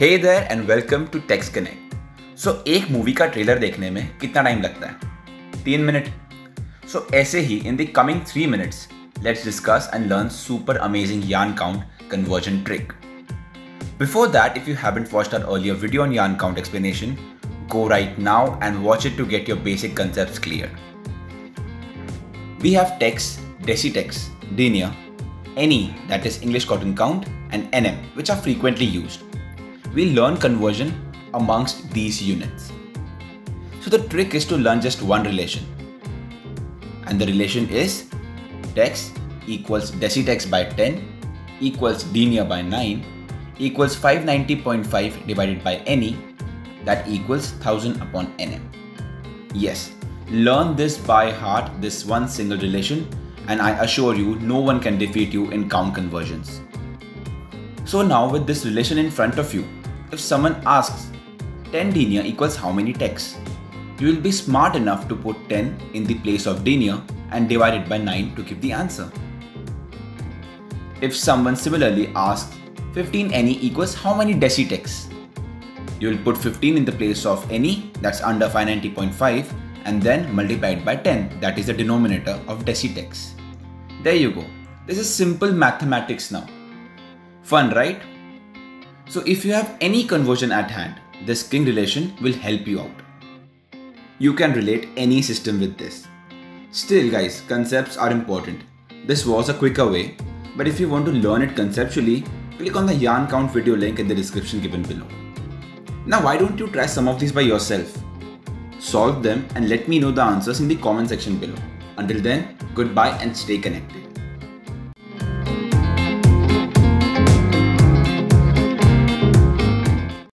Hey there and welcome to tex connect so एक movie का trailer देखने में कितना टाइम लगता है? तीन मिनट सो ऐसे ही in the coming three minutes let's discuss and learn super amazing yarn count conversion trick before that if you haven't watch their earlier video on yarn count explanation go right now and watch it to get your basic concept clear we have tex decitex denier Ne that is English cotton count and N M which are frequently used we learn conversion amongst these units. So the trick is to learn just one relation. And the relation is tex equals decitex by 10 equals denier by 9 equals 590.5 divided by Ne that equals 1000 upon nm. Yes, learn this by heart this one single relation and I assure you no one can defeat you in count conversions. So now with this relation in front of you, if someone asks 10 denier equals how many tex, you will be smart enough to put 10 in the place of denier and divide it by 9 to give the answer. If someone similarly asks 15 Ne equals how many decitex, you will put 15 in the place of Ne that's under 590.5 and then multiply it by 10 that is the denominator of decitex. There you go. This is simple mathematics now. Fun right? So if you have any conversion at hand, this king relation will help you out. You can relate any system with this. Still guys, concepts are important. This was a quicker way, but if you want to learn it conceptually, click on the yarn count video link in the description given below. Now why don't you try some of these by yourself? Solve them and let me know the answers in the comment section below. Until then, goodbye and stay connected.